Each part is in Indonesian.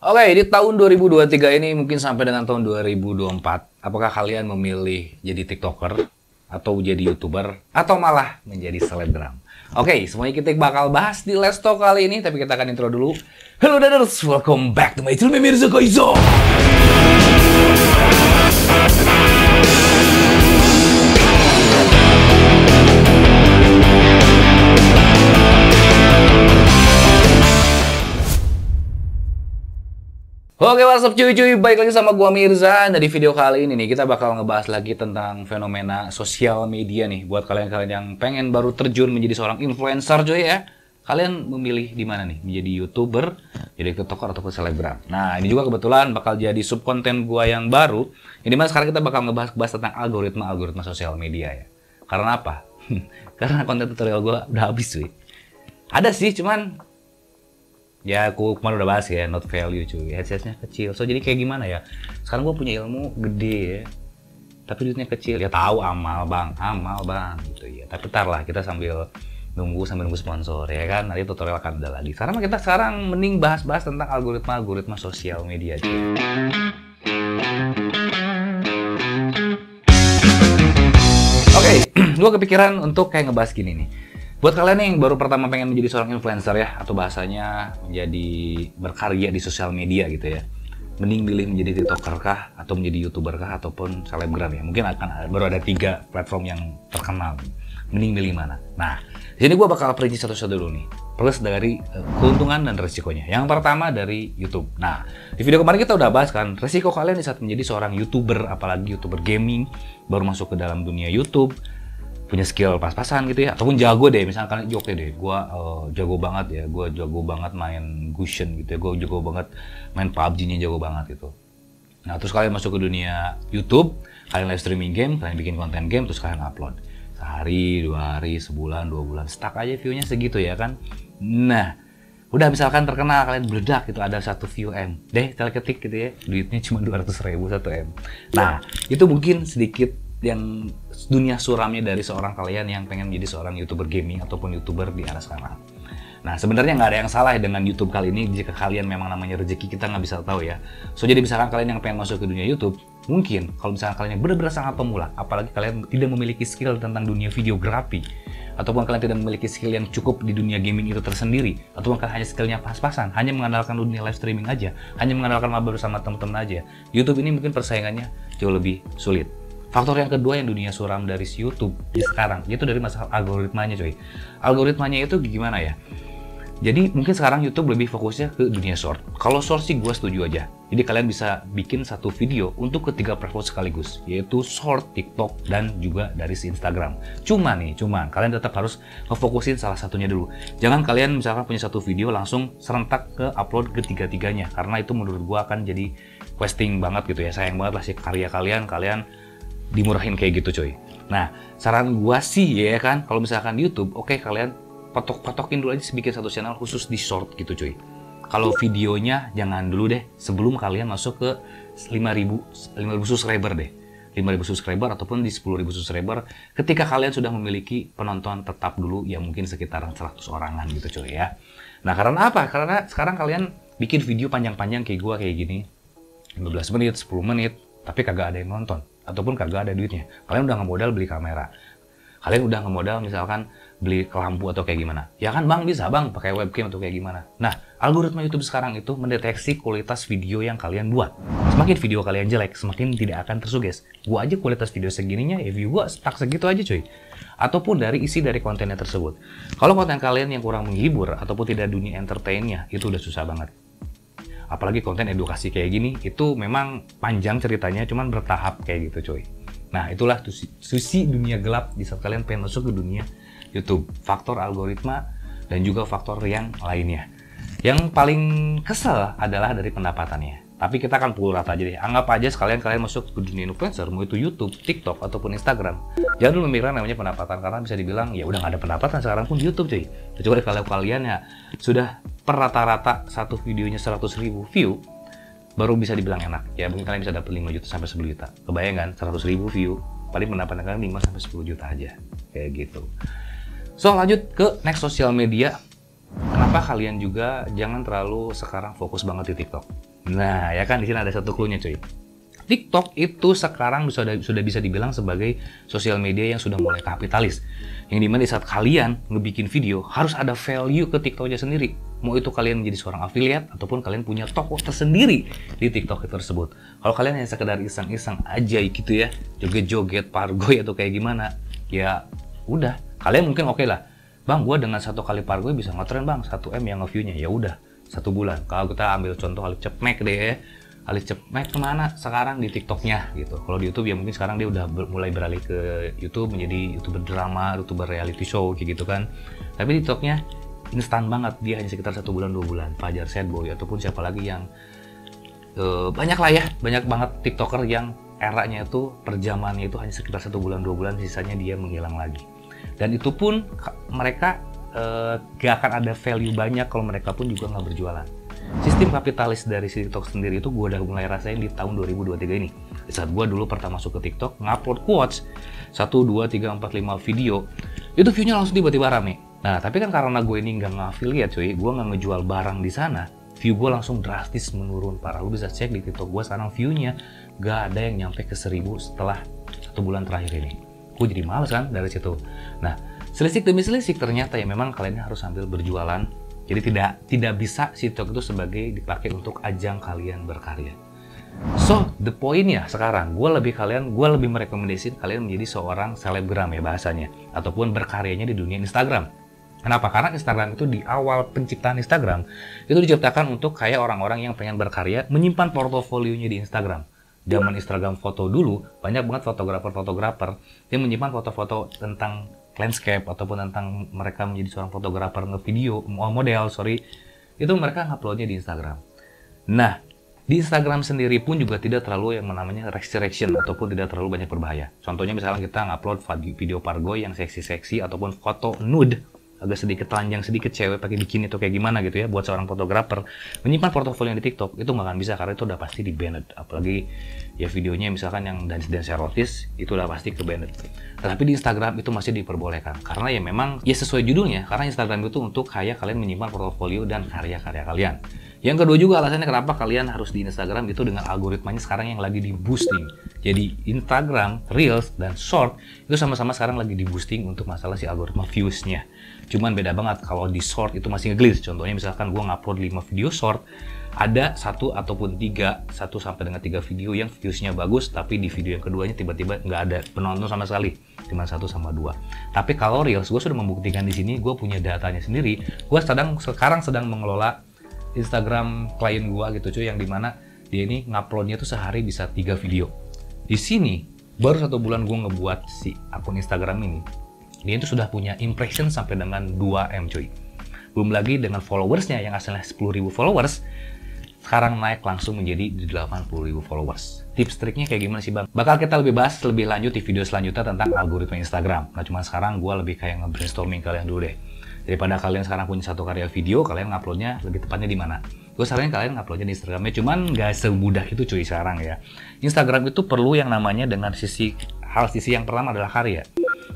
Oke, di tahun 2023 ini mungkin sampai dengan tahun 2024, apakah kalian memilih jadi TikToker atau jadi YouTuber atau malah menjadi selebgram? Oke, semuanya kita bakal bahas di Let's Talk kali ini, tapi kita akan intro dulu. Hello Daders, welcome back to my channel Mirza Koizo. Oke, what's up cuy-cuy? Baik lagi sama gua Mirza. Nah, di video kali ini nih kita bakal ngebahas lagi tentang fenomena sosial media nih. Buat kalian-kalian yang pengen baru terjun menjadi seorang influencer cuy ya. Kalian memilih di mana nih? Menjadi YouTuber, jadi TikToker ataupun selebgram. Nah, ini juga kebetulan bakal jadi subkonten gua yang baru. Ini mas sekarang kita bakal ngebahas bahas tentang algoritma-algoritma sosial media ya. Karena apa? Karena konten tutorial gua udah habis cuy. Ada sih, cuman ya aku kemarin udah bahas ya not value cuy headsetnya kecil. So jadi kayak gimana ya? Sekarang gue punya ilmu gede ya tapi duitnya kecil. Ya tahu amal bang amal bang gitu ya. Tapi tar lah kita sambil nunggu sambil nunggu sponsor ya kan? Nanti tutorial akan ada lagi. Karena kita sekarang mending bahas-bahas tentang algoritma algoritma sosial media cuy. Oke, okay, gue kepikiran untuk kayak ngebahas gini nih Buat kalian yang baru pertama pengen menjadi seorang influencer ya, atau bahasanya menjadi berkarya di sosial media gitu ya, mending pilih menjadi tiktoker kah, atau menjadi youtuber kah, ataupun selebgram ya. Mungkin akan baru ada tiga platform yang terkenal. Mending pilih mana? Nah, di sini gue bakal perinci satu-satu dulu nih. Plus dari uh, keuntungan dan resikonya. Yang pertama dari YouTube. Nah, di video kemarin kita udah bahas kan, resiko kalian di saat menjadi seorang youtuber, apalagi youtuber gaming, baru masuk ke dalam dunia YouTube, punya skill pas-pasan gitu ya. Ataupun jago deh misalnya kalian oke deh. Gue uh, jago banget ya. Gue jago banget main Gushen gitu ya. Gue jago banget main PUBG-nya jago banget gitu. Nah terus kalian masuk ke dunia YouTube kalian live streaming game kalian bikin konten game terus kalian upload. Sehari dua hari sebulan dua bulan. Stuck aja view-nya segitu ya kan? Nah udah misalkan terkenal kalian meledak gitu ada satu view M. Deh ketik gitu ya. Duitnya cuma 200 ribu satu M. Nah itu mungkin sedikit yang dunia suramnya dari seorang kalian yang pengen menjadi seorang youtuber gaming ataupun youtuber di era sekarang. Nah sebenarnya nggak ada yang salah dengan YouTube kali ini jika kalian memang namanya rezeki kita nggak bisa tahu ya. So jadi misalkan kalian yang pengen masuk ke dunia YouTube, mungkin kalau misalkan kalian yang benar-benar sangat pemula, apalagi kalian tidak memiliki skill tentang dunia videografi, ataupun kalian tidak memiliki skill yang cukup di dunia gaming itu tersendiri, ataupun kalian hanya skillnya pas-pasan, hanya mengandalkan dunia live streaming aja, hanya mengandalkan mabar bersama teman-teman aja, YouTube ini mungkin persaingannya jauh lebih sulit. Faktor yang kedua yang dunia suram dari YouTube di sekarang, itu dari masalah algoritmanya coy. Algoritmanya itu gimana ya? Jadi mungkin sekarang YouTube lebih fokusnya ke dunia short. Kalau short sih gue setuju aja. Jadi kalian bisa bikin satu video untuk ketiga platform sekaligus, yaitu short, TikTok, dan juga dari si Instagram. Cuma nih, cuma kalian tetap harus ngefokusin salah satunya dulu. Jangan kalian misalkan punya satu video langsung serentak ke upload ketiga-tiganya, karena itu menurut gue akan jadi wasting banget gitu ya. Sayang banget lah sih karya kalian, kalian dimurahin kayak gitu coy. Nah, saran gua sih ya kan, kalau misalkan YouTube, oke okay, kalian patok-patokin dulu aja bikin satu channel khusus di short gitu coy. Kalau videonya jangan dulu deh sebelum kalian masuk ke 5000 5000 subscriber deh. 5000 subscriber ataupun di 10.000 subscriber ketika kalian sudah memiliki penonton tetap dulu ya mungkin sekitaran 100 orangan gitu coy ya. Nah, karena apa? Karena sekarang kalian bikin video panjang-panjang kayak gua kayak gini. 15 menit, 10 menit, tapi kagak ada yang nonton ataupun kagak ada duitnya. Kalian udah nggak modal beli kamera. Kalian udah nggak modal misalkan beli lampu atau kayak gimana. Ya kan bang bisa bang pakai webcam atau kayak gimana. Nah algoritma YouTube sekarang itu mendeteksi kualitas video yang kalian buat. Semakin video kalian jelek, semakin tidak akan tersuges. Gua aja kualitas video segininya, ya view gua stuck segitu aja cuy. Ataupun dari isi dari kontennya tersebut. Kalau konten kalian yang kurang menghibur ataupun tidak dunia entertainnya, itu udah susah banget apalagi konten edukasi kayak gini itu memang panjang ceritanya cuman bertahap kayak gitu coy nah itulah susi dunia gelap di saat kalian pengen masuk ke dunia YouTube faktor algoritma dan juga faktor yang lainnya yang paling kesel adalah dari pendapatannya tapi kita akan pukul rata aja deh. Anggap aja sekalian kalian masuk ke dunia influencer, mau itu YouTube, TikTok, ataupun Instagram. Jangan dulu memikirkan namanya pendapatan, karena bisa dibilang ya udah nggak ada pendapatan sekarang pun YouTube cuy. Kecuali kalau kalian ya sudah per rata-rata satu videonya 100 ribu view, baru bisa dibilang enak. Ya mungkin kalian bisa dapat 5 juta sampai 10 juta. Kebayang kan 100 ribu view, paling pendapatan kalian 5 sampai 10 juta aja. Kayak gitu. So lanjut ke next sosial media kenapa kalian juga jangan terlalu sekarang fokus banget di TikTok. Nah, ya kan di sini ada satu clue-nya cuy. TikTok itu sekarang sudah sudah bisa dibilang sebagai sosial media yang sudah mulai kapitalis. Yang di mana di saat kalian ngebikin video harus ada value ke TikToknya sendiri. Mau itu kalian menjadi seorang affiliate ataupun kalian punya toko tersendiri di TikTok tersebut. Kalau kalian hanya sekedar iseng-iseng aja gitu ya, joget-joget, pargoy atau kayak gimana, ya udah. Kalian mungkin oke okay lah, bang, gue dengan satu kali pargoy bisa ngetren bang, satu m yang nge-viewnya, ya udah satu bulan. Kalau kita ambil contoh Alif Cepmek deh ya, Alif Cepmek ke mana sekarang di TikToknya gitu. Kalau di YouTube ya mungkin sekarang dia udah ber, mulai beralih ke YouTube menjadi youtuber drama, youtuber reality show kayak gitu kan. Tapi di TikToknya instan banget dia hanya sekitar satu bulan dua bulan. Fajar Boy ataupun siapa lagi yang uh, banyak lah ya banyak banget tiktoker yang eranya itu perjamannya itu hanya sekitar satu bulan dua bulan sisanya dia menghilang lagi dan itu pun mereka uh, gak akan ada value banyak kalau mereka pun juga nggak berjualan Sistem kapitalis dari TikTok sendiri itu gue udah mulai rasain di tahun 2023 ini. Saat gue dulu pertama masuk ke TikTok, ngupload quotes, 1, 2, 3, 4, 5 video, itu view-nya langsung tiba-tiba rame. Nah, tapi kan karena gue ini nggak ngafiliat cuy, gue nggak ngejual barang di sana, view gue langsung drastis menurun parah. Lu bisa cek di TikTok gue sekarang view-nya gak ada yang nyampe ke 1000 setelah satu bulan terakhir ini. Gue jadi males kan dari situ. Nah, selisik demi selisik ternyata ya memang kalian harus sambil berjualan jadi tidak tidak bisa TikTok itu sebagai dipakai untuk ajang kalian berkarya. So, the point ya sekarang, gue lebih kalian, gue lebih merekomendasikan kalian menjadi seorang selebgram ya bahasanya, ataupun berkaryanya di dunia Instagram. Kenapa? Karena Instagram itu di awal penciptaan Instagram itu diciptakan untuk kayak orang-orang yang pengen berkarya menyimpan portofolionya di Instagram. Zaman Instagram foto dulu banyak banget fotografer-fotografer yang menyimpan foto-foto tentang landscape ataupun tentang mereka menjadi seorang fotografer ngevideo model sorry itu mereka nguploadnya di Instagram. Nah di Instagram sendiri pun juga tidak terlalu yang namanya restriction ataupun tidak terlalu banyak berbahaya. Contohnya misalnya kita ngupload video pargo yang seksi-seksi ataupun foto nude agak sedikit telanjang sedikit cewek pakai bikini atau kayak gimana gitu ya buat seorang fotografer menyimpan portofolio di TikTok itu nggak akan bisa karena itu udah pasti di banned apalagi ya videonya misalkan yang dance dance erotis itu udah pasti ke banned tapi di Instagram itu masih diperbolehkan karena ya memang ya sesuai judulnya karena Instagram itu untuk kayak kalian menyimpan portofolio dan karya-karya kalian yang kedua juga alasannya kenapa kalian harus di Instagram itu dengan algoritmanya sekarang yang lagi di boosting. Jadi Instagram, Reels, dan Short itu sama-sama sekarang lagi di boosting untuk masalah si algoritma viewsnya. Cuman beda banget kalau di Short itu masih ngeglitch. Contohnya misalkan gue ngupload 5 video Short, ada satu ataupun tiga, satu sampai dengan tiga video yang viewsnya bagus, tapi di video yang keduanya tiba-tiba nggak ada penonton sama sekali, cuma satu sama dua. Tapi kalau Reels, gue sudah membuktikan di sini, gue punya datanya sendiri. Gue sedang sekarang sedang mengelola Instagram klien gua gitu cuy yang di mana dia ini nguploadnya tuh sehari bisa tiga video. Di sini baru satu bulan gua ngebuat si akun Instagram ini, dia itu sudah punya impression sampai dengan 2 m cuy. Belum lagi dengan followersnya yang asalnya 10.000 followers, sekarang naik langsung menjadi 80.000 followers. Tips triknya kayak gimana sih bang? Bakal kita lebih bahas lebih lanjut di video selanjutnya tentang algoritma Instagram. Nah cuma sekarang gue lebih kayak nge-brainstorming kalian dulu deh daripada kalian sekarang punya satu karya video kalian nguploadnya lebih tepatnya di mana? Gue saranin kalian nguploadnya di Instagramnya cuman gak semudah itu cuy sekarang ya. Instagram itu perlu yang namanya dengan sisi hal sisi yang pertama adalah karya.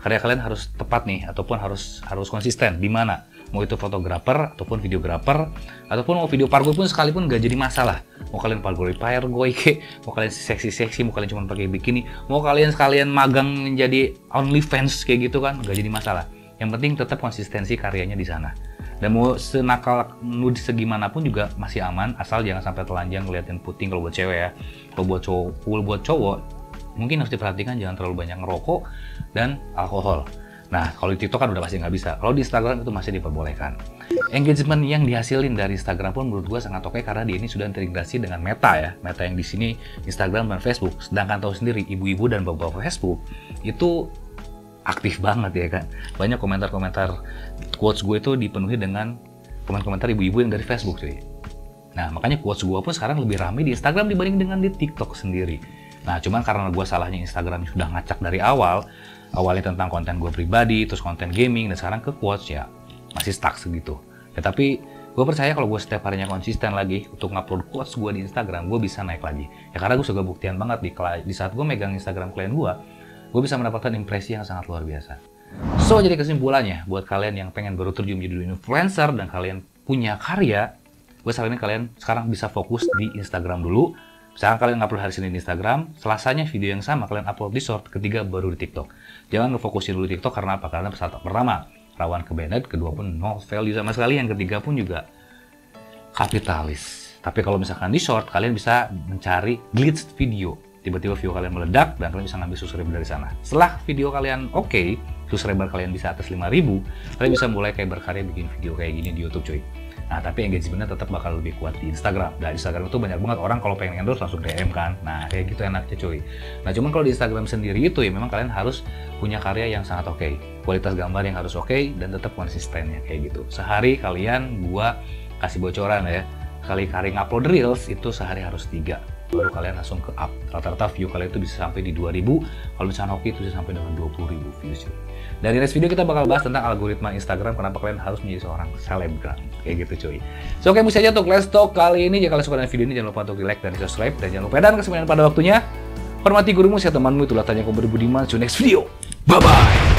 Karya kalian harus tepat nih ataupun harus harus konsisten. Di mana? Mau itu fotografer ataupun videografer ataupun mau video pargo pun sekalipun gak jadi masalah. Mau kalian pargoi pargoi ke mau kalian seksi-seksi mau kalian cuma pakai bikini mau kalian sekalian magang menjadi only fans kayak gitu kan gak jadi masalah yang penting tetap konsistensi karyanya di sana. Dan mau senakal nude segimanapun juga masih aman, asal jangan sampai telanjang ngeliatin puting kalau buat cewek ya. Kalau buat cowok, kalau buat cowok, mungkin harus diperhatikan jangan terlalu banyak ngerokok dan alkohol. Nah, kalau di TikTok kan udah pasti nggak bisa. Kalau di Instagram itu masih diperbolehkan. Engagement yang dihasilin dari Instagram pun menurut gue sangat oke karena dia ini sudah terintegrasi dengan Meta ya. Meta yang di sini Instagram dan Facebook. Sedangkan tahu sendiri ibu-ibu dan bapak-bapak Facebook itu aktif banget ya kan. Banyak komentar-komentar quotes gue itu dipenuhi dengan komentar-komentar ibu-ibu yang dari Facebook cuy. Nah makanya quotes gue pun sekarang lebih ramai di Instagram dibanding dengan di TikTok sendiri. Nah cuman karena gue salahnya Instagram sudah ngacak dari awal, awalnya tentang konten gue pribadi, terus konten gaming, dan sekarang ke quotes ya masih stuck segitu. Ya tapi gue percaya kalau gue setiap harinya konsisten lagi untuk ngupload quotes gue di Instagram, gue bisa naik lagi. Ya karena gue sudah buktian banget di, di saat gue megang Instagram klien gue, gue bisa mendapatkan impresi yang sangat luar biasa. So, jadi kesimpulannya, buat kalian yang pengen baru terjun menjadi influencer dan kalian punya karya, gue saranin kalian sekarang bisa fokus di Instagram dulu. Misalkan kalian upload hari Senin di Instagram, selasanya video yang sama kalian upload di short, ketiga baru di TikTok. Jangan ngefokusin dulu TikTok karena apa? Karena pertama, rawan ke banned, kedua pun no value sama sekali, yang ketiga pun juga kapitalis. Tapi kalau misalkan di short, kalian bisa mencari glitch video. Tiba-tiba view kalian meledak dan kalian bisa ngambil subscriber dari sana. Setelah video kalian oke, okay, subscriber kalian bisa atas 5000 kalian bisa mulai kayak berkarya bikin video kayak gini di YouTube cuy Nah, tapi engagementnya tetap bakal lebih kuat di Instagram. Dan Instagram itu banyak banget orang kalau pengen endorse langsung DM kan. Nah, kayak gitu enaknya cuy. Nah, cuman kalau di Instagram sendiri itu ya memang kalian harus punya karya yang sangat oke. Okay. Kualitas gambar yang harus oke okay, dan tetap konsisten ya kayak gitu. Sehari kalian gua kasih bocoran ya. Kali kali upload reels itu sehari harus tiga baru kalian langsung ke up. Rata-rata view kalian itu bisa sampai di 2000, kalau misalnya hoki itu bisa sampai dengan 20.000 views. Dan di next video kita bakal bahas tentang algoritma Instagram, kenapa kalian harus menjadi seorang selebgram. Kayak gitu cuy. So oke, okay, aja untuk Let's Talk kali ini. Jika kalian suka dengan video ini, jangan lupa untuk di like dan di subscribe. Dan jangan lupa dan kesempatan pada waktunya. Hormati gurumu, saya temanmu, itulah tanya kau berbudiman. See you next video. Bye-bye.